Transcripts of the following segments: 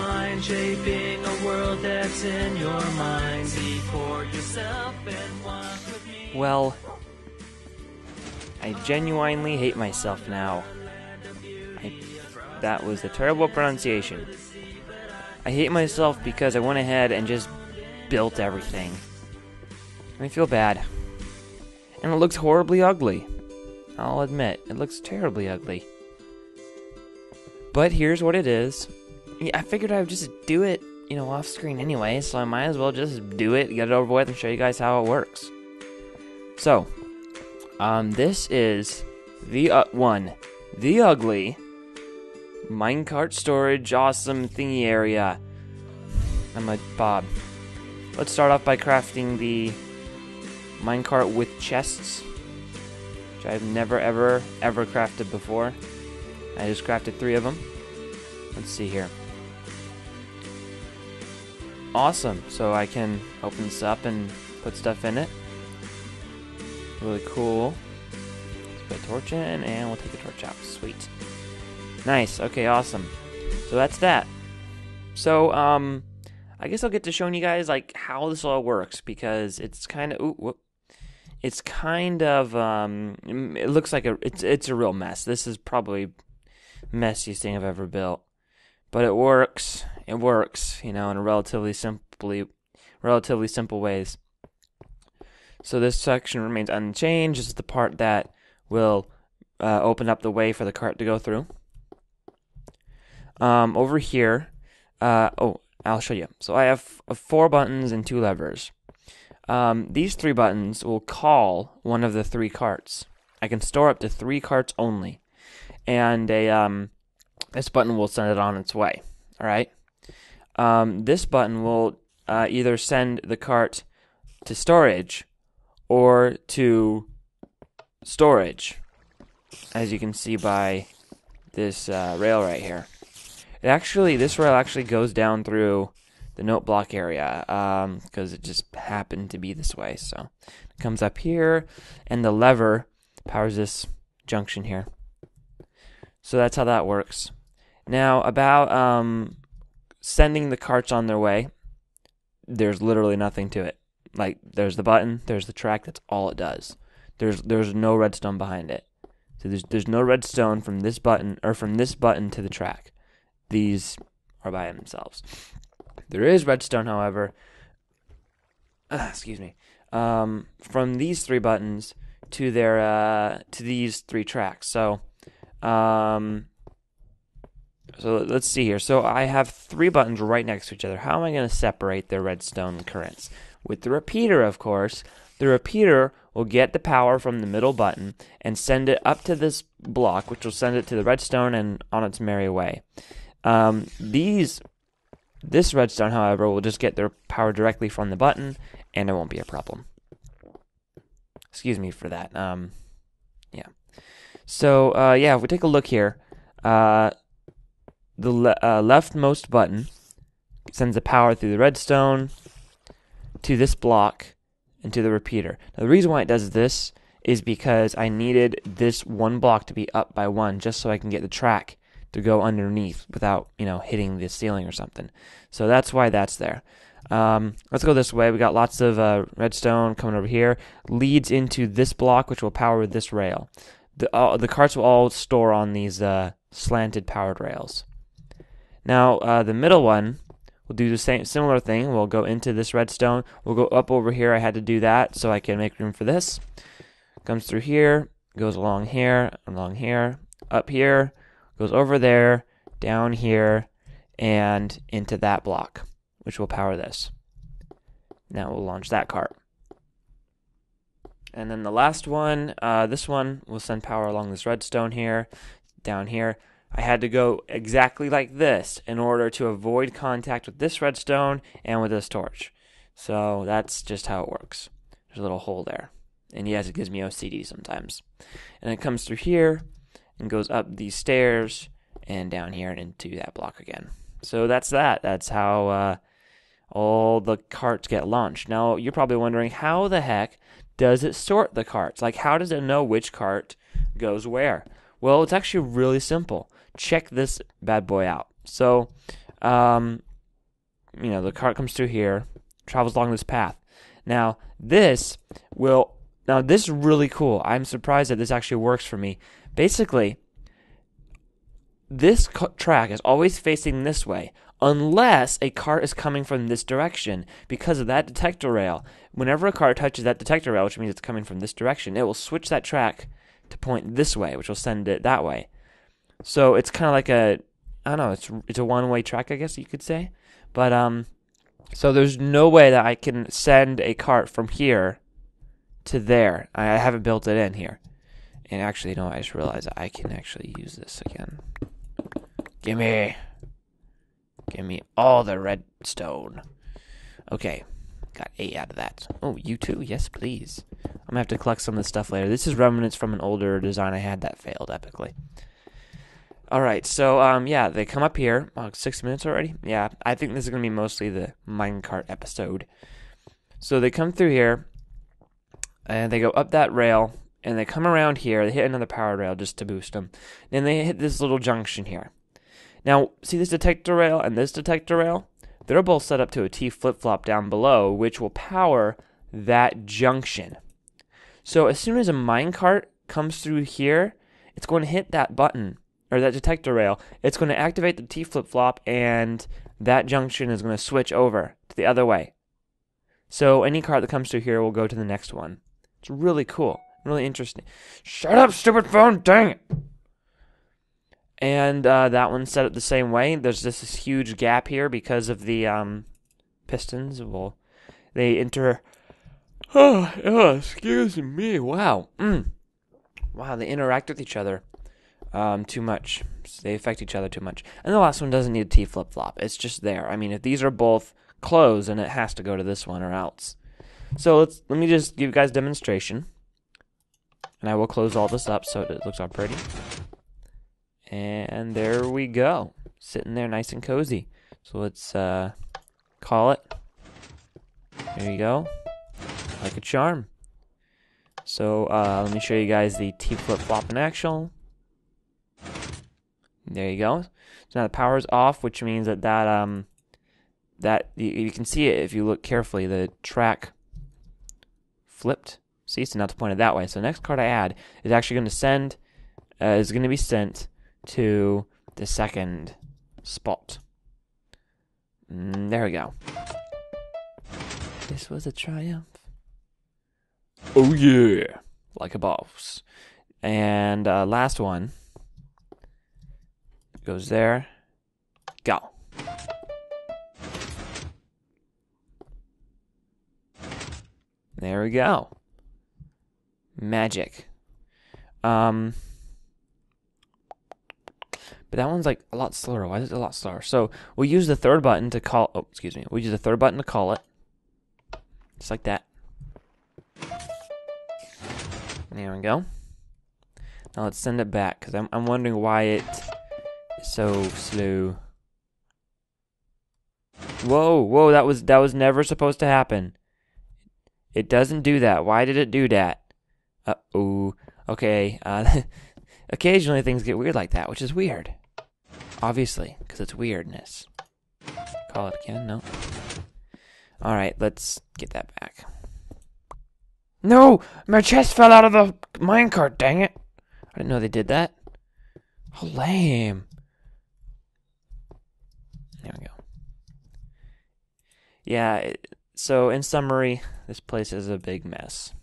find, shaping a world that's in your mind. See for yourself and walk with me. Well, I genuinely hate myself now. I, that was a terrible pronunciation. I hate myself because I went ahead and just built everything. I feel bad. And it looks horribly ugly. I'll admit, it looks terribly ugly. But here's what it is. I figured I would just do it, you know, off screen anyway, so I might as well just do it, get it over with, and show you guys how it works. So, um, this is the uh, one, the ugly minecart storage awesome thingy area. I'm a Bob. Let's start off by crafting the minecart with chests, which I've never ever ever crafted before. I just crafted three of them. Let's see here. Awesome. So I can open this up and put stuff in it. Really cool. Let's put a torch in and we'll take the torch out. Sweet. Nice. Okay, awesome. So that's that. So, um, I guess I'll get to showing you guys like how this all works because it's kind of ooh, whoop. it's kind of um, it looks like a it's it's a real mess. This is probably messiest thing I've ever built, but it works. It works, you know, in a relatively simply relatively simple ways. So this section remains unchanged. This is the part that will uh, open up the way for the cart to go through. Um, over here, uh, oh, I'll show you. So I have uh, four buttons and two levers. Um, these three buttons will call one of the three carts. I can store up to three carts only, and a um, this button will send it on its way. All right. Um, this button will uh, either send the cart to storage or to storage, as you can see by this uh, rail right here. It actually, this rail actually goes down through the note block area because um, it just happened to be this way. So it comes up here, and the lever powers this junction here. So that's how that works. Now about um, sending the carts on their way. There's literally nothing to it. Like there's the button, there's the track. That's all it does. There's there's no redstone behind it. So there's there's no redstone from this button or from this button to the track. These are by themselves. There is redstone, however. Uh, excuse me. Um, from these three buttons to their uh, to these three tracks. So, um, so let's see here. So I have three buttons right next to each other. How am I going to separate the redstone currents? With the repeater, of course. The repeater will get the power from the middle button and send it up to this block, which will send it to the redstone and on its merry way. Um, these, this redstone, however, will just get their power directly from the button, and it won't be a problem. Excuse me for that. Um, yeah. So uh, yeah, if we take a look here, uh, the le- uh, leftmost button sends the power through the redstone to this block and to the repeater. Now, the reason why it does this is because I needed this one block to be up by one just so I can get the track to go underneath without, you know, hitting the ceiling or something. So that's why that's there. Um, let's go this way. We got lots of uh, redstone coming over here. Leads into this block, which will power this rail. The, uh, the carts will all store on these uh, slanted powered rails. Now, uh, the middle one We'll do the same similar thing. We'll go into this redstone. We'll go up over here. I had to do that so I can make room for this. Comes through here, goes along here, along here, up here, goes over there, down here, and into that block, which will power this. Now we'll launch that cart. And then the last one, uh, this one will send power along this redstone here, down here. I had to go exactly like this in order to avoid contact with this redstone and with this torch. So that's just how it works. There's a little hole there. And yes, it gives me OCD sometimes. And it comes through here and goes up these stairs and down here and into that block again. So that's that. That's how uh, all the carts get launched. Now, you're probably wondering how the heck does it sort the carts? Like, how does it know which cart goes where? Well, it's actually really simple check this bad boy out. So Um, you know, the cart comes through here, travels along this path. Now, this will. Now, this is really cool. I'm surprised that this actually works for me. Basically, this track is always facing this way unless a cart is coming from this direction because of that detector rail. Whenever a cart touches that detector rail, which means it's coming from this direction, it will switch that track to point this way, which will send it that way. So it's kind of like a I don't know, it's it's a one-way track, I guess you could say. But um so there's no way that I can send a cart from here to there. I haven't built it in here. And actually, no, I just realized I can actually use this again. Gimme. Give me all the redstone. Okay. Got eight out of that. Oh, you too? Yes, please. I'm gonna have to collect some of this stuff later. This is remnants from an older design I had that failed epically. Alright, so um yeah, they come up here. Oh, six minutes already? Yeah, I think this is gonna be mostly the minecart episode. So they come through here and they go up that rail and they come around here, they hit another power rail just to boost them. Then they hit this little junction here. Now, see this detector rail and this detector rail? They're both set up to a T flip flop down below, which will power that junction. So as soon as a minecart comes through here, it's going to hit that button or that detector rail. It's going to activate the T flip flop, and that junction is going to switch over to the other way. So any cart that comes through here will go to the next one. It's really cool, really interesting. Shut up, stupid phone! Dang it! and uh, that one's set up the same way. There's just this huge gap here because of the um, pistons. Well, they enter. Oh, oh, excuse me. Wow. Mm. Wow, they interact with each other um, too much. They affect each other too much. And the last one doesn't need a T flip flop. It's just there. I mean, if these are both closed, and it has to go to this one or else. So let's let me just give you guys a demonstration. And I will close all this up so it looks all pretty. And there we go. Sitting there nice and cozy. So let's uh, call it. There you go. Like a charm. So uh, let me show you guys the T flip flop in action. There you go. So now the power is off, which means that that um that you, you can see it if you look carefully. The track flipped. See, so now it's pointed that way. So the next card I add is actually going to send uh, is going to be sent to the second spot. Mm, there we go. This was a triumph. Oh yeah, like a boss. And uh, last one goes there. Go. There we go. Magic. Um. But that one's like a lot slower. Why is it a lot slower? So we'll use the third button to call. Oh, excuse me. We'll use the third button to call it. Just like that. There we go. Now let's send it back because I'm I'm wondering why it so slow. Whoa, whoa! That was that was never supposed to happen. It doesn't do that. Why did it do that? Uh oh. Okay. Uh, occasionally things get weird like that, which is weird. Obviously, because it's weirdness. Call it again? No. Alright, let's get that back. No! My chest fell out of the minecart, dang it! I didn't know they did that. How lame. There we go. Yeah, it, so in summary, this place is a big mess.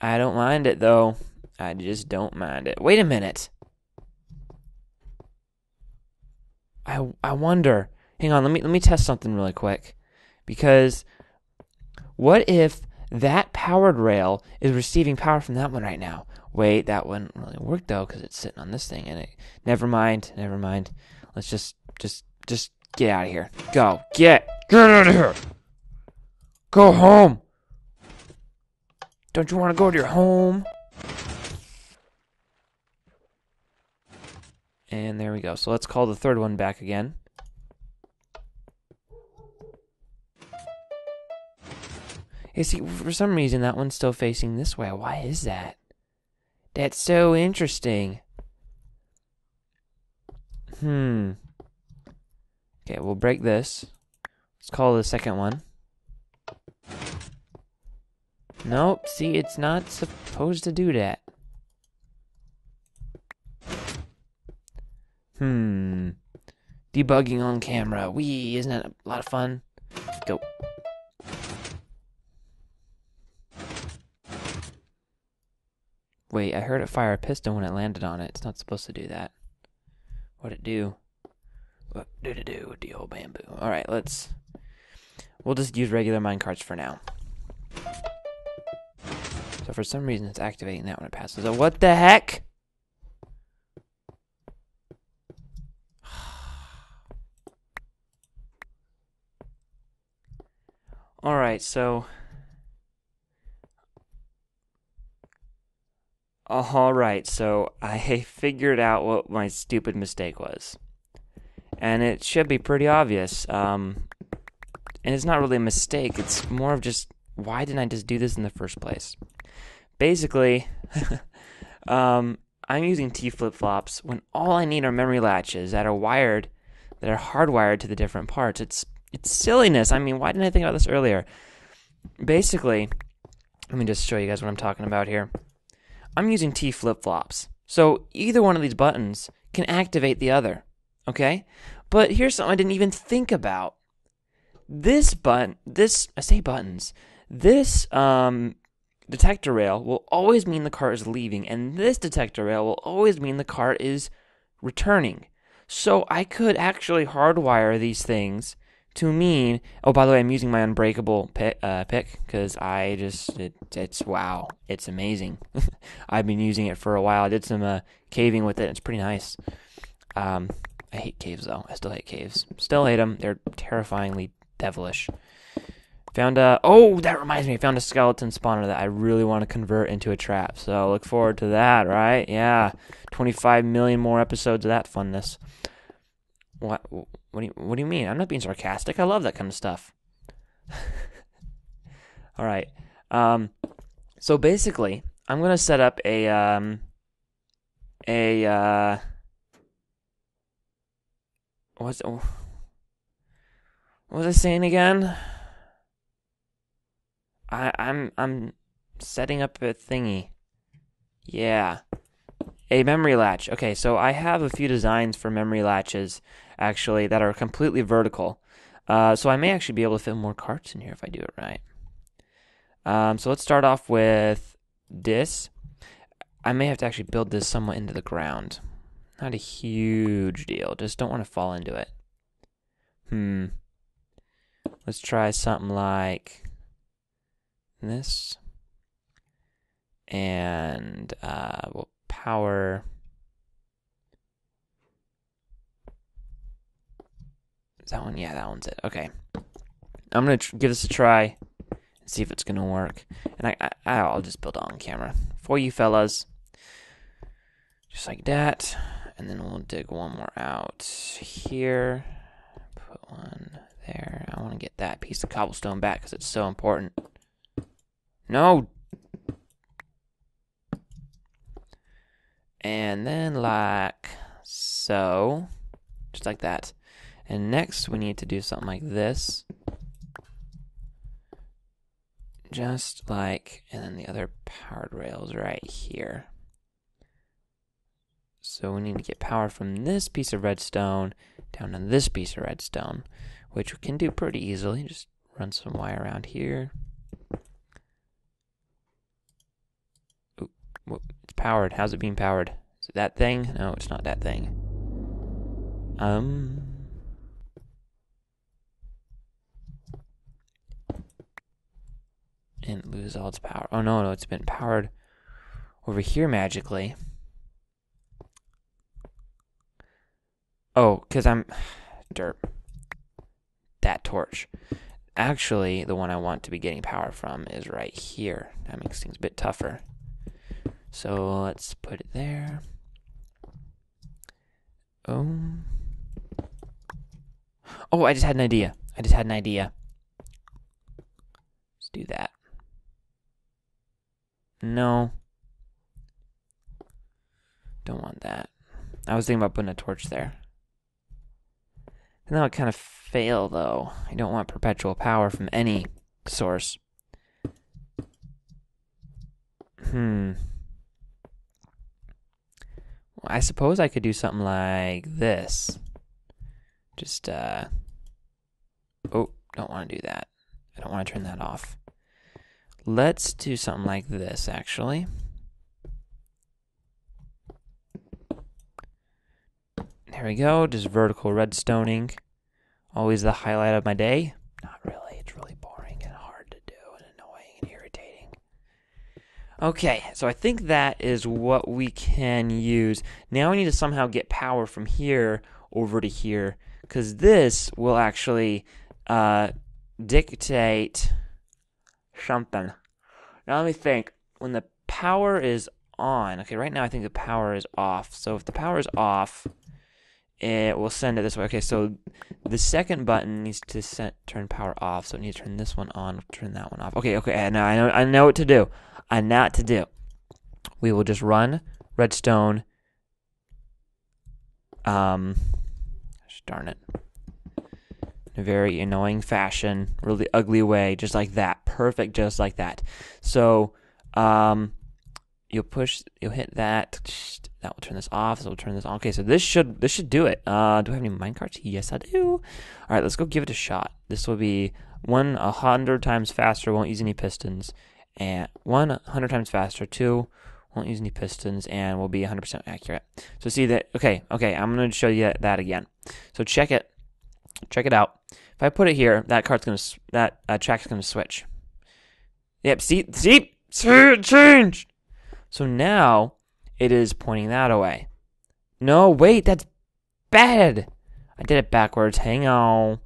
I don't mind it though. I just don't mind it. Wait a minute. I I wonder. Hang on, let me let me test something really quick. Because what if that powered rail is receiving power from that one right now? Wait, that wouldn't really work though cuz it's sitting on this thing and it Never mind, never mind. Let's just just just get out of here. Go. Get get out of here. Go home. Don't you want to go to your home? And there we go. So let's call the third one back again. You see, for some reason that one's still facing this way. Why is that? That's so interesting. Hmm. Okay, we'll break this. Let's call the second one. Nope, see, it's not supposed to do that. Hmm. Debugging on camera. Wee, isn't that a lot of fun? Go. Wait, I heard it fire a piston when it landed on it. It's not supposed to do that. What'd it do? Do it do with the old bamboo? Alright, let's... We'll just use regular minecarts for now. So for some reason it's activating that when it passes. So what the heck? Alright, so... Alright, so I figured out what my stupid mistake was. And it should be pretty obvious. Um, and it's not really a mistake, it's more of just why didn't I just do this in the first place? Basically, um, I'm using T flip flops when all I need are memory latches that are wired, that are hardwired to the different parts. It's it's silliness. I mean, why didn't I think about this earlier? Basically, let me just show you guys what I'm talking about here. I'm using T flip flops. So either one of these buttons can activate the other. Okay? But here's something I didn't even think about. This button, this, I say buttons, this um, detector rail will always mean the cart is leaving, and this detector rail will always mean the cart is returning. So I could actually hardwire these things to mean. Oh, by the way, I'm using my unbreakable pick uh, pick because I just it, it's wow, it's amazing. I've been using it for a while. I did some uh, caving with it. It's pretty nice. Um, I hate caves though. I still hate caves. Still hate them. They're terrifyingly devilish. Found a oh that reminds me. I found a skeleton spawner that I really want to convert into a trap. So look forward to that. Right? Yeah, 25 million more episodes of that funness. What? What do you What do you mean? I'm not being sarcastic. I love that kind of stuff. All right. Um. So basically, I'm gonna set up a um. A uh. What's what was I saying again? I I'm I'm setting up a thingy. Yeah. A memory latch. Okay, so I have a few designs for memory latches actually that are completely vertical. Uh, so I may actually be able to fit more carts in here if I do it right. Um, so let's start off with this. I may have to actually build this somewhat into the ground. Not a huge deal. Just don't want to fall into it. Hmm. Let's try something like this. And uh, we'll power. Is that one? Yeah, that one's it. Okay. I'm going to give this a try and see if it's going to work. And I, I, I'll just build it on camera for you fellas. Just like that. And then we'll dig one more out here. Put one there. I want to get that piece of cobblestone back because it's so important. No. And then like so. Just like that. And next we need to do something like this. Just like, and then the other powered rails right here. So we need to get power from this piece of redstone down to this piece of redstone, which we can do pretty easily. Just run some wire around here. Ooh, it's powered. How's it being powered? Is it that thing? No, it's not that thing. Um. And lose all its power. Oh no, no, it's been powered over here magically. Oh, because I'm. Dirt. That torch. Actually, the one I want to be getting power from is right here. That makes things a bit tougher. So let's put it there. Oh. Oh, I just had an idea. I just had an idea. Let's do that. No. Don't want that. I was thinking about putting a torch there. And that would kind of fail, though. I don't want perpetual power from any source. Hmm. Well, I suppose I could do something like this. Just, uh. Oh, don't want to do that. I don't want to turn that off. Let's do something like this, actually. There we go, just vertical redstoning. Always the highlight of my day. Not really, it's really boring and hard to do and annoying and irritating. Okay, so I think that is what we can use. Now we need to somehow get power from here over to here, because this will actually uh, dictate something. Now let me think. When the power is on, okay, right now I think the power is off. So if the power is off, it will send it this way. Okay, so the second button needs to set, turn power off. So it need to turn this one on, turn that one off. Okay, okay, now I know, I know what to do. I know what to do. We will just run redstone. Um, darn it in a very annoying fashion, really ugly way, just like that. Perfect, just like that. So, um, you'll push, you'll hit that. That will turn this off. So we'll turn this on. Okay, so this should this should do it. Uh, do I have any minecarts? Yes, I do. All right, let's go give it a shot. This will be one a hundred times faster. Won't use any pistons, and one hundred times faster. Two won't use any pistons, and will be 100% accurate. So see that? Okay, okay. I'm going to show you that again. So check it. Check it out. If I put it here, that card's gonna that uh, track's gonna switch. Yep. See, see, see, it changed. So now it is pointing that away. No, wait, that's bad. I did it backwards. Hang on.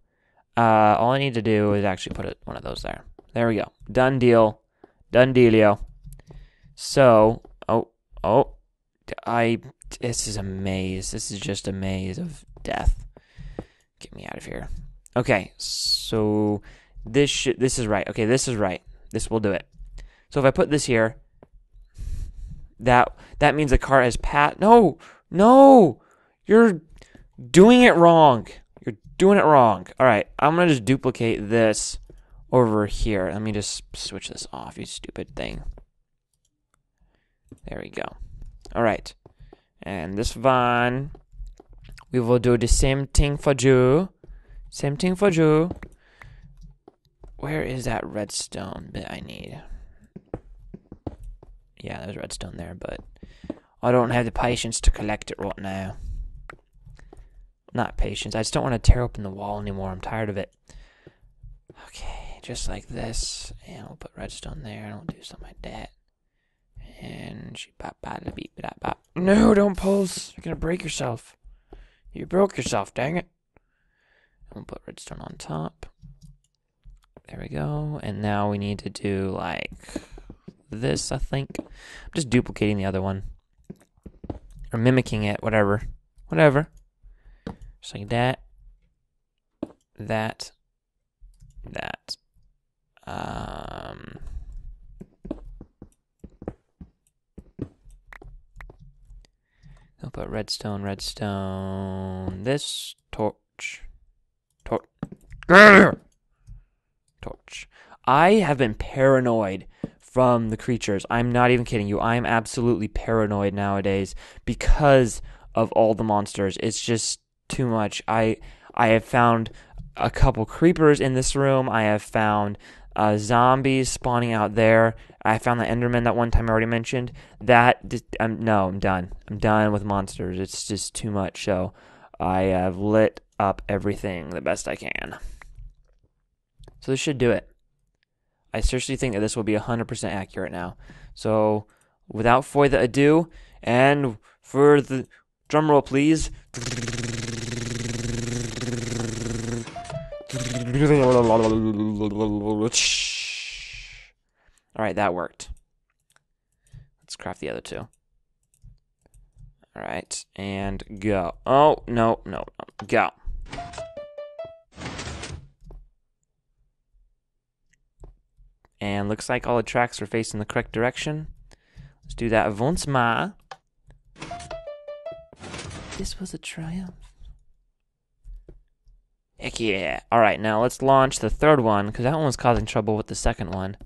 Uh, all I need to do is actually put it, one of those there. There we go. Done deal. Done dealio. So, oh, oh, I. This is a maze. This is just a maze of death. Get me out of here. Okay, so this should this is right. Okay, this is right. This will do it. So if I put this here, that that means the car has pat. No, no, you're doing it wrong. You're doing it wrong. All right, I'm gonna just duplicate this over here. Let me just switch this off. You stupid thing. There we go. All right, and this one we will do the same thing for you. Same thing for you. Where is that redstone bit I need? Yeah, there's redstone there, but I don't have the patience to collect it right now. Not patience. I just don't want to tear open the wall anymore. I'm tired of it. Okay, just like this. And we'll put redstone there. And we'll do something like that. And she bop bop beep bop bop. No, don't pulse. You're gonna break yourself. You broke yourself, dang it. We'll put redstone on top. There we go. And now we need to do like this, I think. I'm just duplicating the other one. Or mimicking it, whatever. Whatever. Just like that. That. That. Um I'll put redstone, redstone. This torch. Torch. Torch. I have been paranoid from the creatures. I'm not even kidding you. I'm absolutely paranoid nowadays because of all the monsters. It's just too much. I I have found a couple creepers in this room. I have found uh, zombies spawning out there. I found the Enderman that one time I already mentioned. That I'm no, I'm done. I'm done with monsters. It's just too much. So I have lit up everything the best I can. So this should do it. I seriously think that this will be 100% accurate now. So without further ado, and for the drum roll, please. Alright, that worked. Let's craft the other two. Alright, and go. Oh, no, no, no. Go. And looks like all the tracks are facing the correct direction. Let's do that once more. This was a triumph. Heck yeah. Alright, now let's launch the third one, because that one was causing trouble with the second one.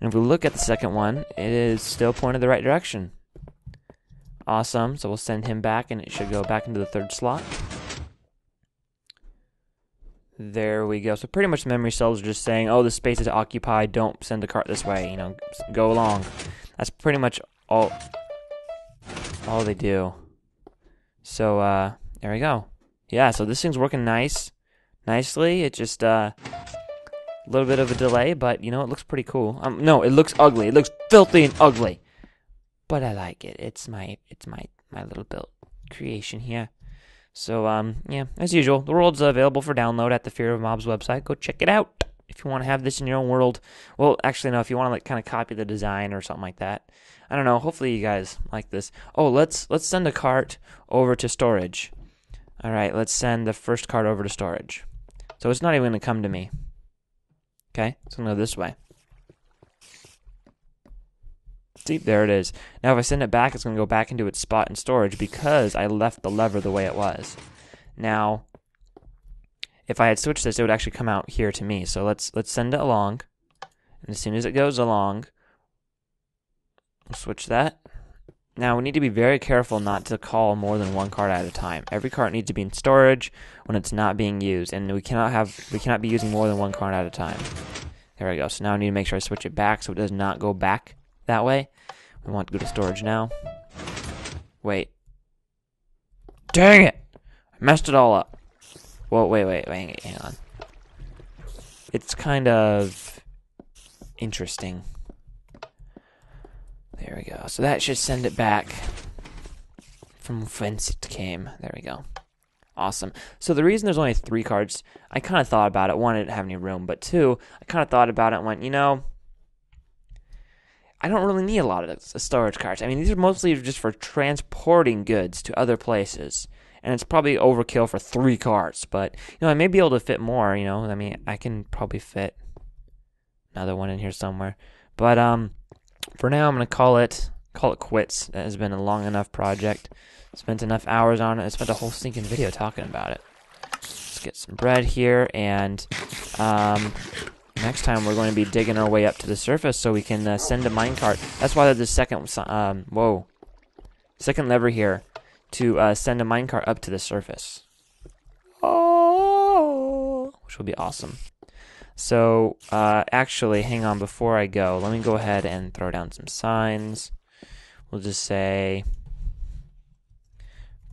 And if we look at the second one, it is still pointed the right direction. Awesome. So we'll send him back, and it should go back into the third slot. There we go. So pretty much memory cells are just saying, oh, the space is occupied. Don't send the cart this way. You know, go along. That's pretty much all all they do. So uh, there we go. Yeah, so this thing's working nice, nicely. It just uh, a little bit of a delay, but you know it looks pretty cool. Um, no, it looks ugly. It looks filthy and ugly, but I like it. It's my it's my my little built creation here. So um, yeah, as usual, the world's available for download at the Fear of Mobs website. Go check it out if you want to have this in your own world. Well, actually, no. If you want to like kind of copy the design or something like that. I don't know. Hopefully, you guys like this. Oh, let's let's send a cart over to storage. All right, let's send the first cart over to storage. So it's not even going to come to me. Okay, it's going to go this way. See, there it is. Now if I send it back, it's going to go back into its spot in storage because I left the lever the way it was. Now, if I had switched this, it would actually come out here to me. So let's let's send it along. And as soon as it goes along, we'll switch that. Now we need to be very careful not to call more than one card at a time. Every card needs to be in storage when it's not being used, and we cannot have we cannot be using more than one card at a time. There we go. So now I need to make sure I switch it back so it does not go back that way. We want to go to storage now. Wait. Dang it! I messed it all up. Whoa, wait, wait, wait, hang on. It's kind of interesting. There we go. So that should send it back from whence it came. There we go. Awesome. So the reason there's only three cards, I kind of thought about it. One, I didn't have any room, but two, I kind of thought about it and went, you know, I don't really need a lot of storage carts. I mean, these are mostly just for transporting goods to other places. And it's probably overkill for three carts, but you know, I may be able to fit more, you know. I mean, I can probably fit another one in here somewhere. But um for now I'm gonna call it call it quits. That has been a long enough project. Spent enough hours on it. I spent a whole stinking video talking about it. Let's get some bread here and um next time we're going to be digging our way up to the surface so we can uh, send a minecart. That's why there's a second, um, whoa, second lever here to uh, send a minecart up to the surface. Oh, which will be awesome. So, uh, actually, hang on, before I go, let me go ahead and throw down some signs. We'll just say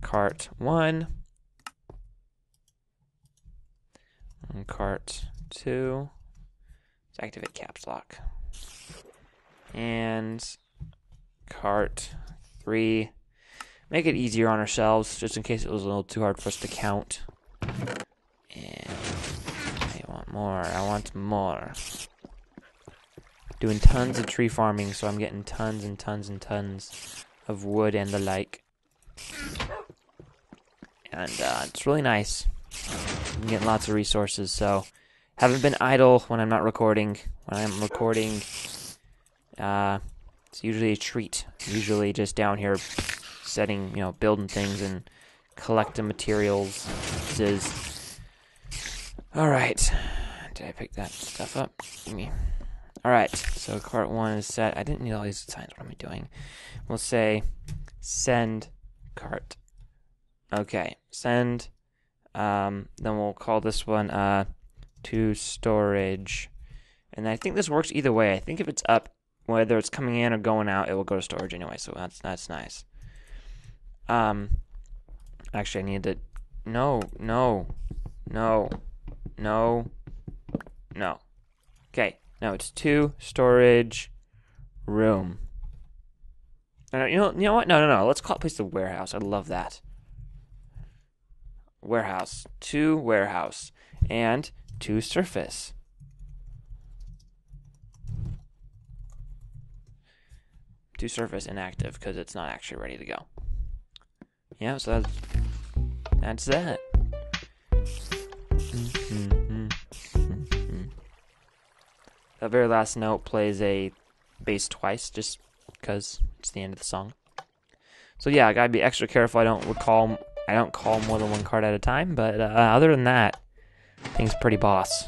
cart 1 and cart 2 Activate caps lock. And cart three. Make it easier on ourselves, just in case it was a little too hard for us to count. And I want more. I want more. Doing tons of tree farming, so I'm getting tons and tons and tons of wood and the like. And uh, it's really nice. I'm getting lots of resources, so haven't been idle when I'm not recording. When I'm recording, uh, it's usually a treat. Usually just down here setting, you know, building things and collecting materials. Alright. Did I pick that stuff up? Me. Alright, so cart one is set. I didn't need all these signs. What am I doing? We'll say send cart. Okay, send. Um, then we'll call this one uh, to storage. And I think this works either way. I think if it's up, whether it's coming in or going out, it will go to storage anyway. So that's that's nice. Um, actually, I need to. No, no, no, no, no. Okay, now it's to storage room. You know, you know what? No, no, no. Let's call it place the warehouse. I love that. Warehouse to warehouse and to surface. To surface inactive because it's not actually ready to go. Yeah, so that's, that's that. That very last note plays a bass twice just because it's the end of the song. So yeah, I gotta be extra careful I don't recall I don't call more than one card at a time, but uh, other than that, thing's pretty boss.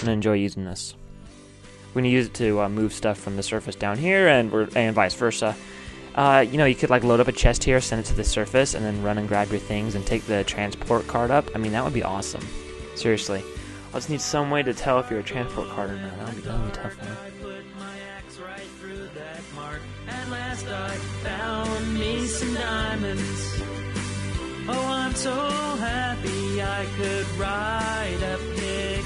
Gonna enjoy using this. We're gonna use it to uh, move stuff from the surface down here, and we're and vice versa. Uh, you know, you could like load up a chest here, send it to the surface, and then run and grab your things and take the transport card up. I mean, that would be awesome. Seriously, I just need some way to tell if you're a transport card or not. That would be, that would be tough one. Found me some diamonds. Oh, I'm so happy I could ride a pig.